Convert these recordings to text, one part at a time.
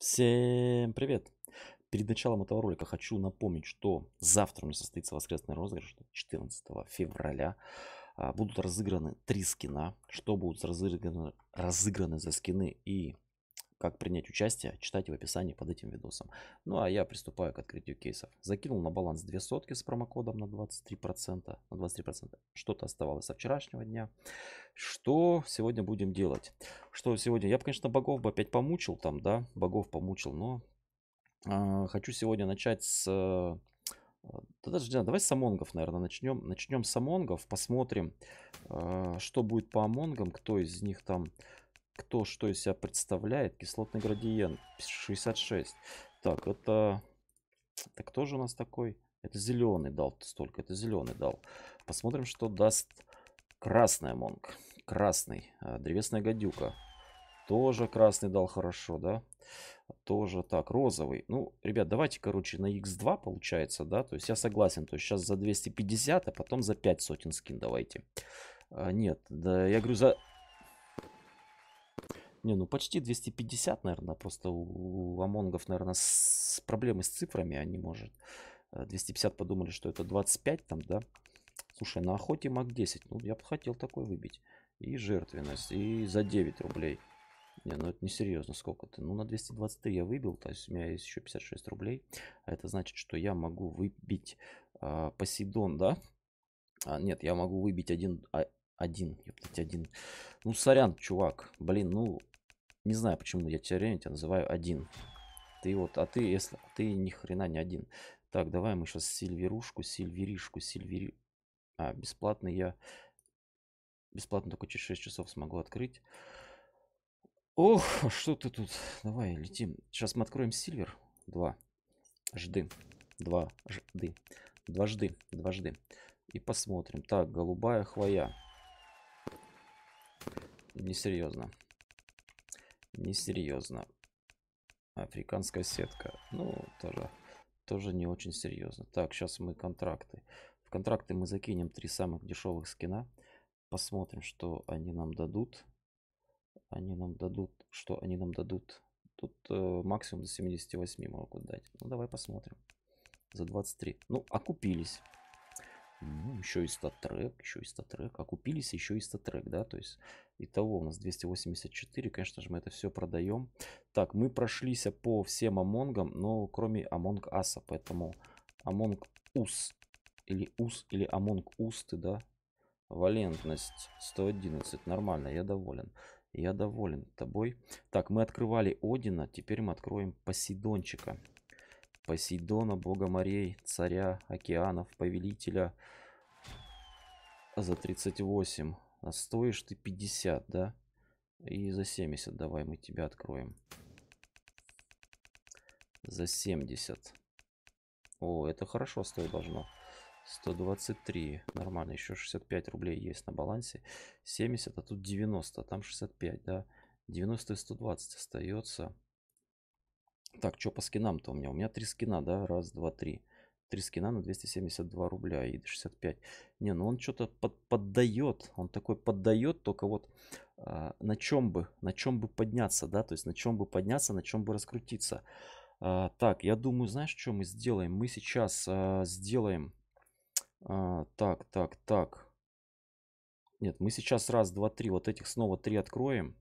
Всем привет! Перед началом этого ролика хочу напомнить, что завтра у меня состоится воскресный розыгрыш 14 февраля. А, Будут разыграны три скина. Что будут разыграны, разыграны за скины и как принять участие, читайте в описании под этим видосом. Ну а я приступаю к открытию кейсов. Закинул на баланс 2 сотки с промокодом на 23%. На 23%. Что-то оставалось со вчерашнего дня. Что сегодня будем делать? Что сегодня? Я бы, конечно, богов бы опять помучил там, да, богов помучил, но э, хочу сегодня начать с... Э, подожди, давай с амонгов, наверное, начнем. Начнем с амонгов, посмотрим, э, что будет по амонгам, кто из них там кто что из себя представляет. Кислотный градиент 66. Так, это... Так кто же у нас такой? Это зеленый дал столько. Это зеленый дал. Посмотрим, что даст красный монг. Красный. А, древесная гадюка. Тоже красный дал хорошо, да? Тоже так, розовый. Ну, ребят, давайте, короче, на x2 получается, да? То есть я согласен. То есть сейчас за 250, а потом за 5 сотен скин давайте. А, нет, да, я говорю за не, ну почти 250, наверное. Просто у, у амонгов, наверное, с проблемы с цифрами. Они, может, 250 э, подумали, что это 25 там, да? Слушай, на охоте маг 10. Ну, я бы хотел такой выбить. И жертвенность. И за 9 рублей. Не, ну это не серьезно. Сколько ты? Ну, на 223 я выбил. То есть у меня есть еще 56 рублей. А это значит, что я могу выбить э, Посейдон, да? А, нет, я могу выбить один, а, один, один. Ну, сорян, чувак. Блин, ну, не знаю, почему я тебя реально тебя называю один. Ты вот, а ты, если ты ни хрена не один. Так, давай мы сейчас сильверушку, сильверишку, сильвери... А, бесплатный я... Бесплатно только через 6 часов смогу открыть. Ох, что ты тут? Давай, летим. Сейчас мы откроем сильвер. Два. Жды. Два жды. Два жды. Два жды. И посмотрим. Так, голубая хвоя. Несерьезно. Несерьезно. Африканская сетка. Ну, тоже, тоже не очень серьезно. Так, сейчас мы контракты. В контракты мы закинем три самых дешевых скина. Посмотрим, что они нам дадут. Они нам дадут, что они нам дадут. Тут э, максимум до 78 могут дать. Ну, давай посмотрим. За 23. Ну, окупились. Ну, еще и статрек, еще и статрек. Окупились еще и статрек, да, то есть итого у нас 284, конечно же, мы это все продаем. Так, мы прошлись по всем амонгам, но кроме амонг аса, поэтому амонг ус или ус или амонг усты, да, валентность 111, нормально, я доволен. Я доволен тобой. Так, мы открывали Одина, теперь мы откроем Посейдончика. Посейдона, бога морей, царя океанов, повелителя за 38. А стоишь ты 50, да? И за 70 давай мы тебя откроем. За 70. О, это хорошо стоит должно. 123. Нормально. Еще 65 рублей есть на балансе. 70, а тут 90. Там 65, да? 90 и 120 остается. Так, что по скинам-то у меня? У меня три скина, да? Раз, два, три. Три скина на 272 рубля и 65. Не, ну он что-то под, поддает. Он такой поддает, только вот а, на чем бы, на чем бы подняться, да? То есть на чем бы подняться, на чем бы раскрутиться. А, так, я думаю, знаешь, что мы сделаем? Мы сейчас а, сделаем... А, так, так, так. Нет, мы сейчас раз, два, три. Вот этих снова три откроем.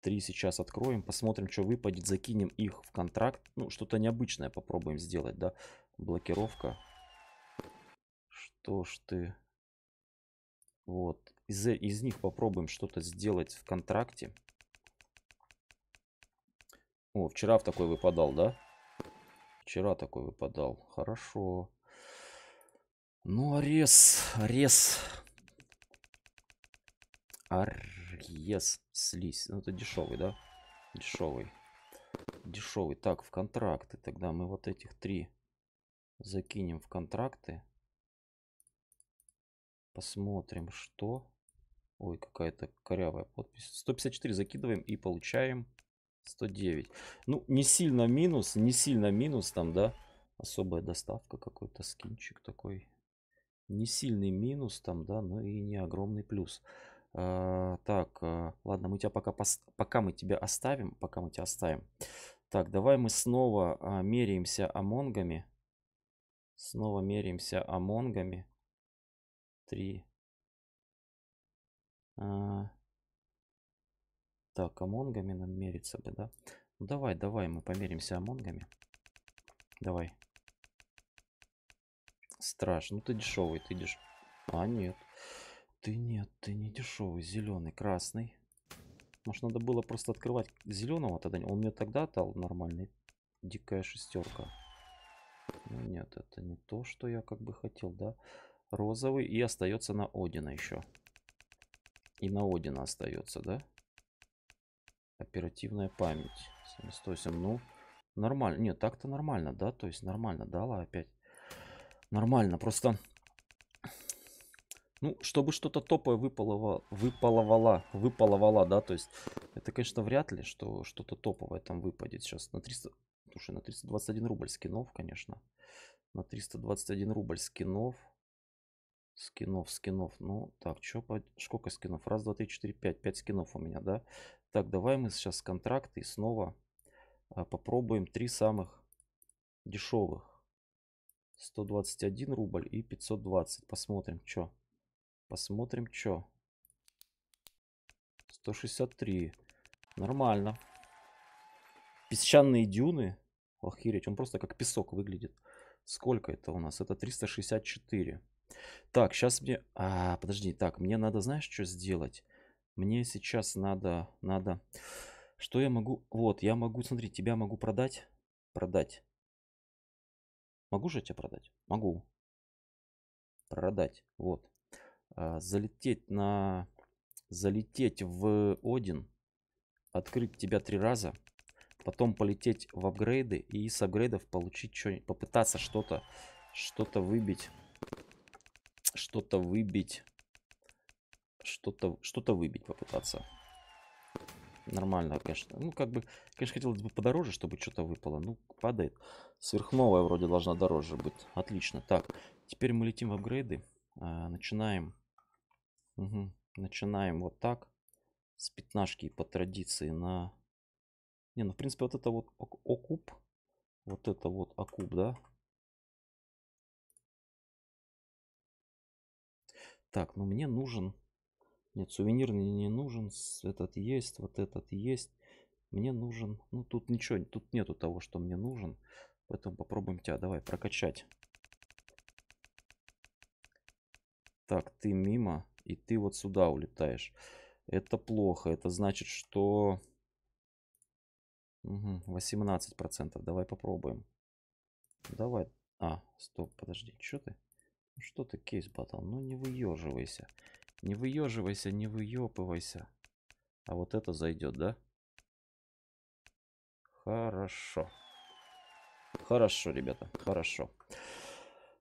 Три сейчас откроем, посмотрим, что выпадет, закинем их в контракт. Ну, что-то необычное попробуем сделать, да. Блокировка. Что ж ты... Вот. Из, из них попробуем что-то сделать в контракте. О, вчера в такой выпадал, да? Вчера такой выпадал. Хорошо. Ну, арес, арес. Арес, слизь. Ну, это дешевый, да? Дешевый. Дешевый. Так, в контракты. Тогда мы вот этих три закинем в контракты. Посмотрим, что. Ой, какая-то корявая подпись. 154 закидываем и получаем 109. Ну, не сильно минус, не сильно минус там, да. Особая доставка, какой-то скинчик такой. Не сильный минус там, да, но и не огромный плюс. А, так, а, ладно, мы тебя пока, пока мы тебя оставим, пока мы тебя оставим. Так, давай мы снова а, меряемся амонгами. Снова меряемся амонгами. Три. А, так, амонгами нам мериться бы, да? Ну, давай, давай, мы померимся амонгами. Давай. Страж, ну ты дешевый, ты деш... А, нет. Ты нет, ты не дешевый. Зеленый, красный. Может, надо было просто открывать зеленого тогда. Он мне тогда дал нормальный. Дикая шестерка. Ну, нет, это не то, что я как бы хотел, да? Розовый. И остается на Одина еще. И на Одина остается, да? Оперативная память. 78. Ну, нормально. Нет, так-то нормально, да? То есть нормально дала опять. Нормально. Просто, ну, чтобы что-то топовое выпалывало, выпалывало, выпалывало, да? То есть это, конечно, вряд ли, что что-то топовое там выпадет. Сейчас на 300... Слушай, на 321 рубль скинов, конечно. На 321 рубль скинов. Скинов, скинов. Ну, так, что, сколько скинов? Раз, два, три, четыре, пять. Пять скинов у меня, да? Так, давай мы сейчас контракты снова а, попробуем три самых дешевых. 121 рубль и 520. Посмотрим, что. Посмотрим, что. 163. Нормально. Песчаные дюны. Охереть, он просто как песок выглядит. Сколько это у нас? Это 364. Так, сейчас мне... А, подожди, так, мне надо, знаешь, что сделать? Мне сейчас надо, надо... Что я могу... Вот, я могу, смотри, тебя могу продать. Продать. Могу же тебя продать? Могу. Продать. Вот. А, залететь на... Залететь в Один. Открыть тебя три раза. Потом полететь в апгрейды. И с апгрейдов получить что-нибудь. Попытаться что-то... Что-то выбить что-то выбить. Что-то что-то выбить попытаться. Нормально, конечно. Ну, как бы, конечно, хотелось бы подороже, чтобы что-то выпало. Ну, падает. Сверхновая вроде должна дороже быть. Отлично. Так, теперь мы летим в апгрейды. А, начинаем. Угу. Начинаем вот так. С пятнашки по традиции на... Не, ну, в принципе, вот это вот окуп. Вот это вот окуп, да? Так, ну мне нужен... Нет, сувенирный не нужен. Этот есть, вот этот есть. Мне нужен... Ну, тут ничего, тут нету того, что мне нужен. Поэтому попробуем тебя, давай, прокачать. Так, ты мимо, и ты вот сюда улетаешь. Это плохо. Это значит, что... Угу, 18%. Давай попробуем. Давай. А, стоп, подожди. Что ты? Ну что ты, кейс батл? Ну не выеживайся. Не выеживайся, не выепывайся. А вот это зайдет, да? Хорошо. Хорошо, ребята, хорошо.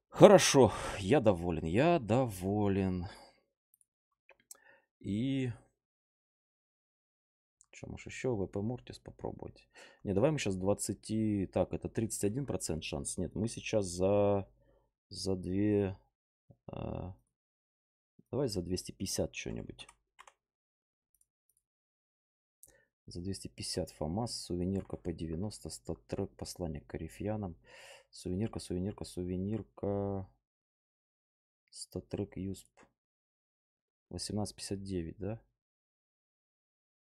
Хорошо, я доволен, я доволен. И... Что, может еще ВП Мортис попробовать? Не, давай мы сейчас 20... Так, это 31% шанс. Нет, мы сейчас за... За две... А, давай за 250 что-нибудь. За 250 ФАМАС, сувенирка по 90, статрек, послание к корифьянам. Сувенирка, сувенирка, сувенирка. Статрек юсп. 1859, да?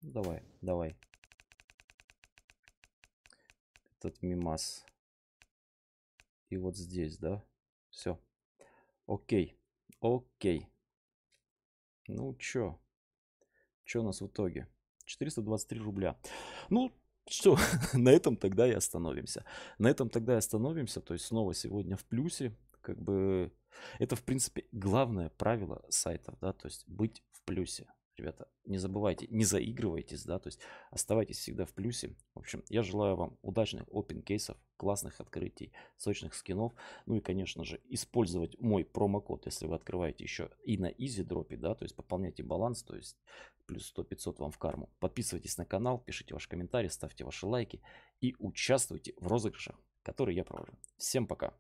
Давай, давай. Этот мимас. И вот здесь, да? Все. Окей. Окей. Ну, чё? Чё у нас в итоге? 423 рубля. Ну, что, на этом тогда и остановимся. На этом тогда и остановимся. То есть снова сегодня в плюсе. Как бы это, в принципе, главное правило сайтов, да, то есть быть в плюсе ребята, не забывайте, не заигрывайтесь, да, то есть оставайтесь всегда в плюсе. В общем, я желаю вам удачных опен кейсов, классных открытий, сочных скинов, ну и, конечно же, использовать мой промокод, если вы открываете еще и на изи дропе, да, то есть пополняйте баланс, то есть плюс 100-500 вам в карму. Подписывайтесь на канал, пишите ваши комментарии, ставьте ваши лайки и участвуйте в розыгрышах, которые я провожу. Всем пока!